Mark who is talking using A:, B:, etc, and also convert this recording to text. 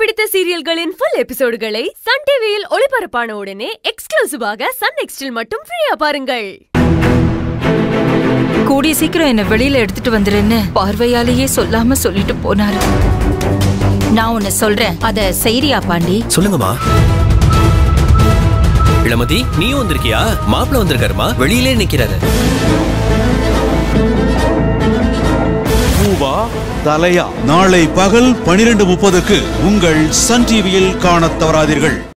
A: பிடித்த சீரியல்களின் full எபிசோடுகளை Sun டிவியில் ஒளிபரப்பான உடனே எக்ஸ்க்ளூசிவாக சன் நெக்ஸ்டில் மட்டும் ஃப்ரீயா பாருங்கள்.
B: கூடிய சீக்கிரம் என்ன வெளியில எடுத்துட்டு வந்துருன்னு பார்வையாலேயே சொல்லாம சொல்லிட்டு போனாரு. நான் உன்னை சொல்றேன். அத செய்றியா பாண்டி?
C: சொல்லுங்கம்மா. இளமதி நீயும் வந்திருக்கியா? மாப்பிள்ள வந்திருக்காருமா? வெளியிலே நிக்கிறாரு.
D: பூவா தலையா நாளை பகல் பனிரெண்டு முப்பதுக்கு உங்கள் சன் டிவியில் காணத் தவறாதீர்கள்.